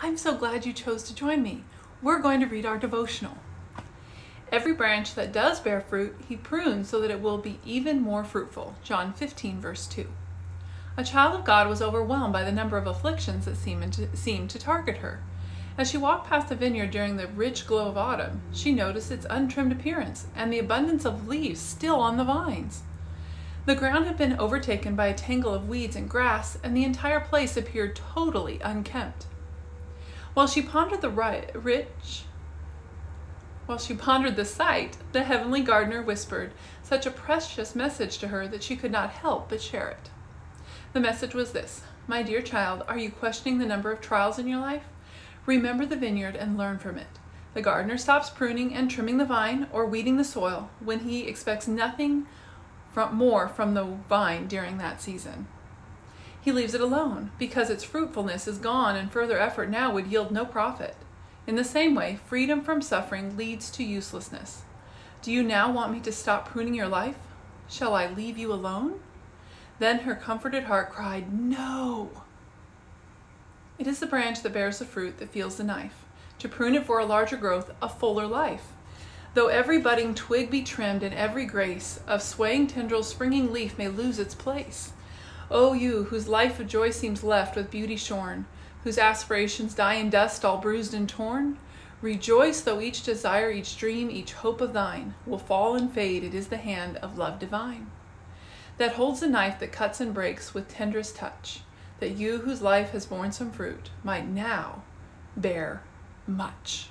I'm so glad you chose to join me. We're going to read our devotional. Every branch that does bear fruit, he prunes so that it will be even more fruitful. John 15, verse 2. A child of God was overwhelmed by the number of afflictions that seemed to, to target her. As she walked past the vineyard during the rich glow of autumn, she noticed its untrimmed appearance and the abundance of leaves still on the vines. The ground had been overtaken by a tangle of weeds and grass, and the entire place appeared totally unkempt. While she pondered the rich, while she pondered the sight, the heavenly gardener whispered such a precious message to her that she could not help but share it. The message was this My dear child, are you questioning the number of trials in your life? Remember the vineyard and learn from it. The gardener stops pruning and trimming the vine or weeding the soil when he expects nothing more from the vine during that season. He leaves it alone because its fruitfulness is gone and further effort now would yield no profit. In the same way, freedom from suffering leads to uselessness. Do you now want me to stop pruning your life? Shall I leave you alone? Then her comforted heart cried, No! It is the branch that bears the fruit that feels the knife, to prune it for a larger growth, a fuller life. Though every budding twig be trimmed and every grace of swaying tendril springing leaf may lose its place. O you, whose life of joy seems left with beauty shorn, whose aspirations die in dust all bruised and torn? Rejoice, though each desire, each dream, each hope of thine will fall and fade, it is the hand of love divine that holds the knife that cuts and breaks with tenderest touch, that you whose life has borne some fruit might now bear much.